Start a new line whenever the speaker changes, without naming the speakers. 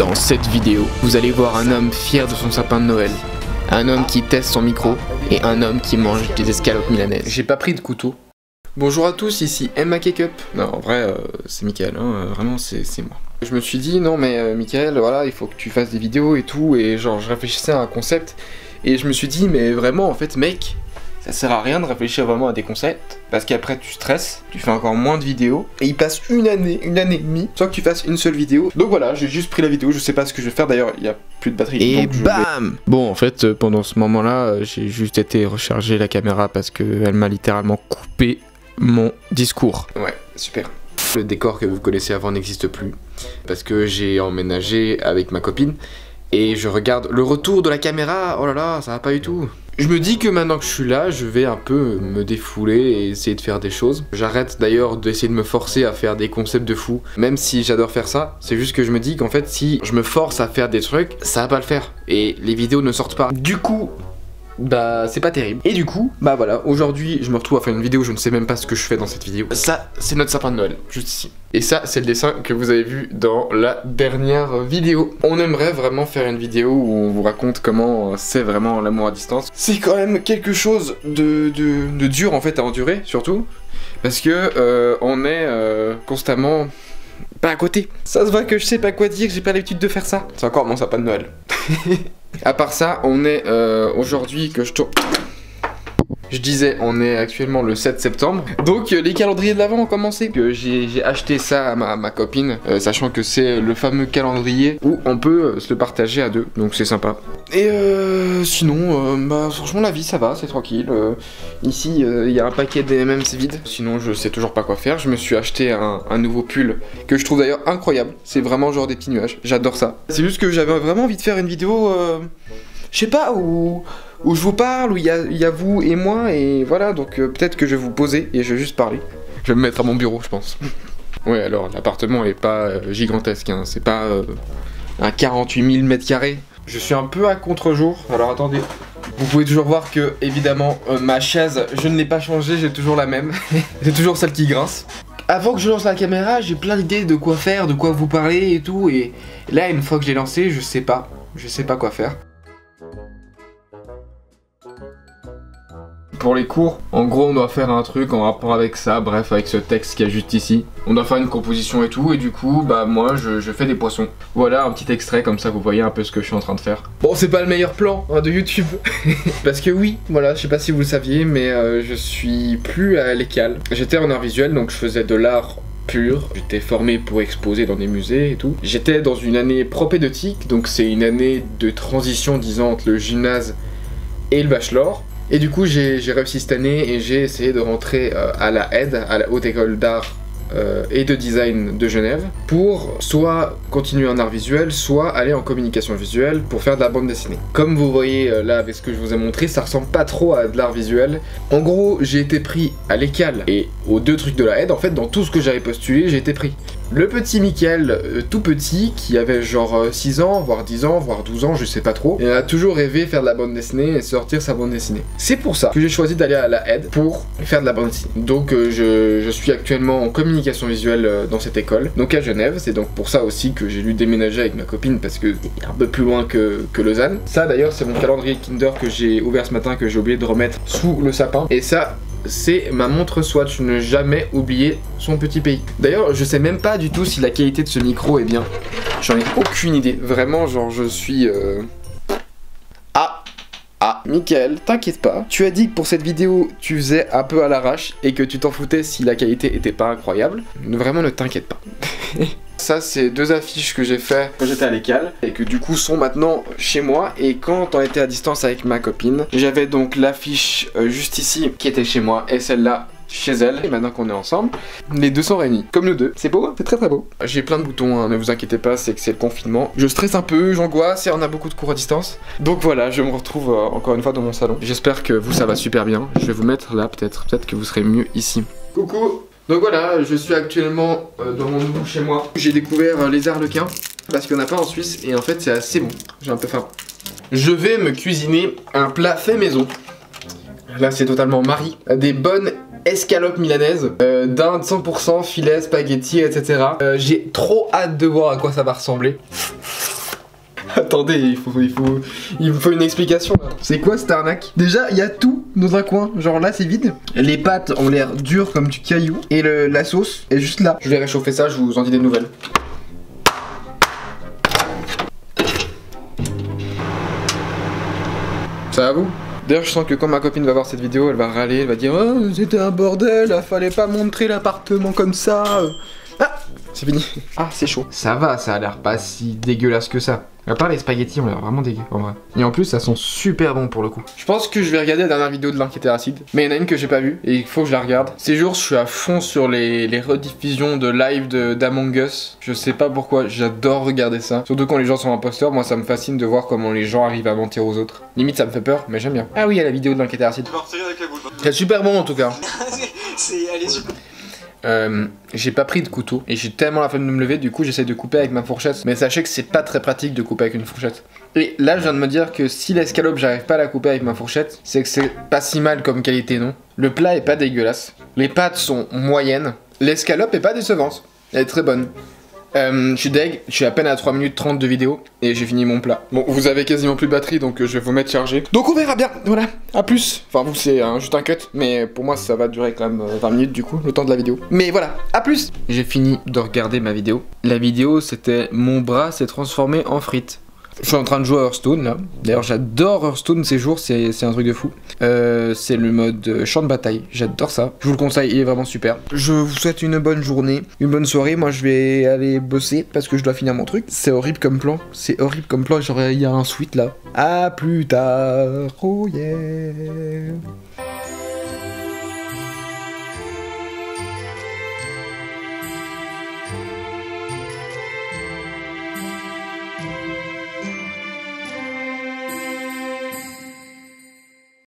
Dans cette vidéo, vous allez voir un homme fier de son sapin de Noël, un homme qui teste son micro et un homme qui mange des escalopes milanaises. J'ai pas pris de couteau. Bonjour à tous, ici Emma Cup. Non, en vrai, euh, c'est Michael, hein, euh, vraiment, c'est c'est moi. Je me suis dit, non, mais euh, Michael, voilà, il faut que tu fasses des vidéos et tout, et genre, je réfléchissais à un concept, et je me suis dit, mais vraiment, en fait, mec, ça sert à rien de réfléchir vraiment à des concepts, parce qu'après tu stresses, tu fais encore moins de vidéos, et il passe une année, une année et demie, sans que tu fasses une seule vidéo. Donc voilà, j'ai juste pris la vidéo, je sais pas ce que je vais faire, d'ailleurs il y a plus de batterie.
Et
donc je vais-
bam
Bon, en fait, euh, pendant ce moment-là, euh, j'ai juste été recharger la caméra parce qu'elle m'a littéralement coupé mon discours. Ouais, super. Le décor que vous connaissez avant n'existe plus parce que j'ai emménagé avec ma copine et je regarde le retour de la caméra. Oh là là, ça va pas du tout. Je me dis que maintenant que je suis là, je vais un peu me défouler et essayer de faire des choses. J'arrête d'ailleurs d'essayer de me forcer à faire des concepts de fou, même si j'adore faire ça. C'est juste que je me dis qu'en fait, si je me force à faire des trucs, ça va pas le faire et les vidéos ne sortent pas. Du coup, bah c'est pas terrible. Et du coup, bah voilà, aujourd'hui je me retrouve à faire une vidéo, je ne sais même pas ce que je fais dans cette vidéo. Ça, c'est notre sapin de Noël, juste ici. Et ça, c'est le dessin que vous avez vu dans la dernière vidéo. On aimerait vraiment faire une vidéo où on vous raconte comment euh, c'est vraiment l'amour à distance. C'est quand même quelque chose de, de, de dur en fait à endurer, surtout. Parce que euh, on est euh, constamment pas à côté. Ça se voit que je sais pas quoi dire, j'ai pas l'habitude de faire ça. C'est encore mon sapin de Noël. À part ça, on est euh, aujourd'hui que je tourne. Je disais, on est actuellement le 7 septembre. Donc euh, les calendriers de l'avant ont commencé. Que j'ai acheté ça à ma, copine, euh, sachant que c'est le fameux calendrier où on peut euh, se le partager à deux. Donc c'est sympa. Et euh, sinon, euh, bah franchement la vie ça va, c'est tranquille. Euh, ici, euh, il y a un paquet d'M&M's vide. Sinon, je sais toujours pas quoi faire. Je me suis acheté un, un nouveau pull que je trouve d'ailleurs incroyable. C'est vraiment genre des petits nuages. J'adore ça. C'est juste que j'avais vraiment envie de faire une vidéo. euh, je sais pas, où, où je vous parle, où il y a, il y a vous et moi, et voilà, donc euh, peut-être que je vais vous poser et je vais juste parler. Je vais me mettre à mon bureau, je pense. ouais, alors l'appartement est pas euh, gigantesque, hein, c'est pas euh, un 48 000 mètres carrés. Je suis un peu à contre-jour, alors attendez. Vous pouvez toujours voir que, évidemment, ma chaise, je ne l'ai pas changée, j'ai toujours la même. c'est toujours celle qui grince. Avant que je lance la caméra, j'ai plein d'idées de quoi faire, de quoi vous parler et tout, et là, une fois que j'ai lancé, je sais pas. Je sais pas quoi faire. Pour les cours, en gros, on doit faire un truc en rapport avec ça, bref, avec ce texte qui est juste ici. On doit faire une composition et tout, et du coup, bah moi, je, fais des poissons. Voilà un petit extrait, comme ça, vous voyez un peu ce que je suis en train de faire. Bon, c'est pas le meilleur plan hein, de YouTube. Parce que oui, voilà, je sais pas si vous le saviez, mais euh, je suis plus à l'école. J'étais en art visuel, donc je faisais de l'art pur. J'étais formé pour exposer dans des musées et tout. J'étais dans une année propédeutique, donc c'est une année de transition, disons, entre le gymnase et le bachelor. Et du coup, j'ai réussi cette année et j'ai essayé de rentrer euh, à la aide, à la Haute École d'Art euh, et de Design de Genève, pour soit continuer en art visuel, soit aller en communication visuelle pour faire de la bande dessinée. Comme vous voyez euh, là avec ce que je vous ai montré, ça ressemble pas trop à de l'art visuel. En gros, j'ai été pris à l'écale et aux deux trucs de la aide, en fait, dans tout ce que j'avais postulé, j'ai été pris. Le petit Mickaël, euh, tout petit, qui avait genre euh, 6 ans, voire 10 ans, voire 12 ans, je sais pas trop, il a toujours rêvé faire de la bande dessinée et sortir sa bande dessinée. C'est pour ça que j'ai choisi d'aller à la aide pour faire de la bande dessinée. Donc euh, je, je suis actuellement en communication visuelle euh, dans cette école, donc à Genève, c'est donc pour ça aussi que j'ai dû déménager avec ma copine parce que c'est un peu plus loin que, que Lausanne. Ça d'ailleurs c'est mon calendrier Kinder que j'ai ouvert ce matin que j'ai oublié de remettre sous le sapin. Et ça c'est ma montre Swatch, ne jamais oublier son petit pays. D'ailleurs, je sais même pas du tout si la qualité de ce micro est bien. J'en ai aucune idée. Vraiment, genre, je suis. euh, Mickaël, t'inquiète pas. Tu as dit que pour cette vidéo, tu faisais un peu à l'arrache et que tu t'en foutais si la qualité était pas incroyable. Vraiment, ne t'inquiète pas. Ça, c'est deux affiches que j'ai fait quand j'étais à l'école et que du coup sont maintenant chez moi. Et quand on était à distance avec ma copine, j'avais donc l'affiche euh, juste ici qui était chez moi et celle-là chez elle. Et maintenant qu'on est ensemble, les deux sont réunis. Comme nous deux. C'est beau, hein c'est très très beau. J'ai plein de boutons, hein, ne vous inquiétez pas, c'est que c'est le confinement. Je stresse un peu, j'angoisse et on a beaucoup de cours à distance. Donc voilà, je me retrouve euh, encore une fois dans mon salon. J'espère que vous ça va super bien. Je vais vous mettre là peut-être. Peut-être que vous serez mieux ici. Coucou donc voilà, je suis actuellement euh, dans mon nouveau chez moi. J'ai découvert euh, les arlequins parce qu'il n'y en a pas en Suisse et en fait c'est assez bon. J'ai un peu faim. Je vais me cuisiner un plat fait maison. Là c'est totalement Marie. Des bonnes escalopes milanaises, euh, dinde 100%, filet, spaghetti, etc. Euh, J'ai trop hâte de voir à quoi ça va ressembler. Attendez, il faut, il faut, faut une explication. C'est quoi cette arnaque? Déjà, il y a tout dans un coin. Genre là, c'est vide. Les pâtes ont l'air dures comme du caillou. Et la sauce est juste là. Je vais réchauffer ça, je vous en dis des nouvelles. Ça va vous? D'ailleurs, je sens que quand ma copine va voir cette vidéo, elle va râler, elle va dire Oh, c'était un bordel, fallait pas montrer l'appartement comme ça. Ah, c'est fini. Ah, c'est chaud. Ça va, ça a l'air pas si dégueulasse que ça. À part les spaghettis, on l'air vraiment dégueu en vrai. Et en plus, ça sent super bon pour le coup. Je pense que je vais regarder la dernière vidéo de l'enquête acide. Mais il y en a une que j'ai pas vue et il faut que je la regarde. Ces jours, je suis à fond sur les, les rediffusions de live de- d'Among Us. Je sais pas pourquoi, j'adore regarder ça. Surtout quand les gens sont imposteurs, moi ça me fascine de voir comment les gens arrivent à mentir aux autres. Limite, ça me fait peur, mais j'aime bien. Ah oui, il y a la vidéo de l'enquête acide. C'est super bon en tout cas.
c'est, elle est super.
Euh, j'ai pas pris de couteau et j'ai tellement la flemme de me lever, du coup j'essaie de couper avec ma fourchette. Mais sachez que c'est pas très pratique de couper avec une fourchette. Et là je viens de me dire que si l'escalope j'arrive pas à la couper avec ma fourchette, c'est que c'est pas si mal comme qualité, non? Le plat est pas dégueulasse. Les pâtes sont moyennes. L'escalope est pas décevante. Elle est très bonne. Euh, je suis deg, je suis à peine à 3 minutes 30 de vidéo et j'ai fini mon plat. Bon, vous avez quasiment plus de batterie donc euh, je vais vous mettre chargé. Donc on verra bien, voilà, à plus. Enfin, vous c'est un- juste un cut, mais pour moi ça va durer quand même euh, 20 minutes du coup, le temps de la vidéo. Mais voilà, à plus J'ai fini de regarder ma vidéo. La vidéo c'était mon bras s'est transformé en frites. Je suis en train de jouer à Hearthstone là. D'ailleurs, j'adore Hearthstone ces jours, c'est un truc de fou. Euh, c'est le mode euh, champ de bataille, j'adore ça. Je vous le conseille, il est vraiment super. Je vous souhaite une bonne journée, une bonne soirée. Moi, je vais aller bosser parce que je dois finir mon truc. C'est horrible comme plan, c'est horrible comme plan. Genre, il y a un suite là. À plus tard, oh yeah.